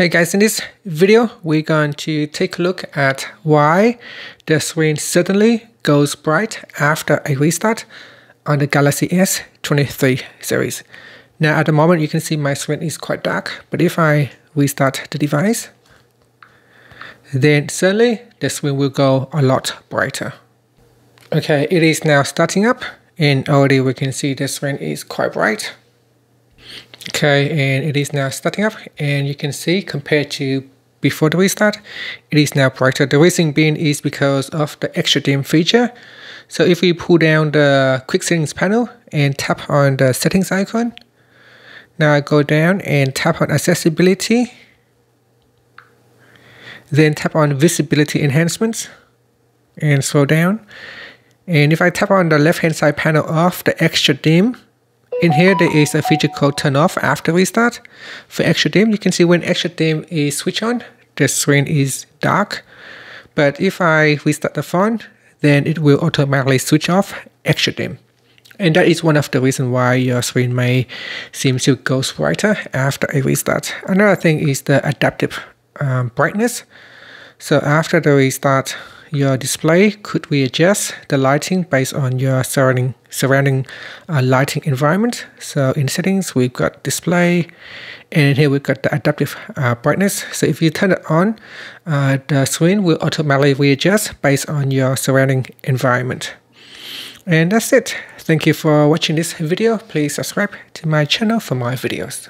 Hey guys, in this video, we're going to take a look at why the screen suddenly goes bright after a restart on the Galaxy S23 series. Now at the moment, you can see my screen is quite dark, but if I restart the device, then suddenly the screen will go a lot brighter. Okay, it is now starting up and already we can see the screen is quite bright. Okay, and it is now starting up and you can see compared to before the restart, it is now brighter. The reason being is because of the extra dim feature. So if we pull down the quick settings panel and tap on the settings icon, now I go down and tap on accessibility, then tap on visibility enhancements and scroll down. And if I tap on the left hand side panel of the extra dim, in here, there is a feature called turn off after restart. For extra dim, you can see when extra dim is switched on, the screen is dark. But if I restart the phone, then it will automatically switch off extra dim. And that is one of the reasons why your screen may seem to go brighter after a restart. Another thing is the adaptive um, brightness. So after the restart, your display could readjust the lighting based on your surrounding surrounding uh, lighting environment. So in settings, we've got display, and here we've got the adaptive uh, brightness. So if you turn it on, uh, the screen will automatically readjust based on your surrounding environment. And that's it. Thank you for watching this video. Please subscribe to my channel for more videos.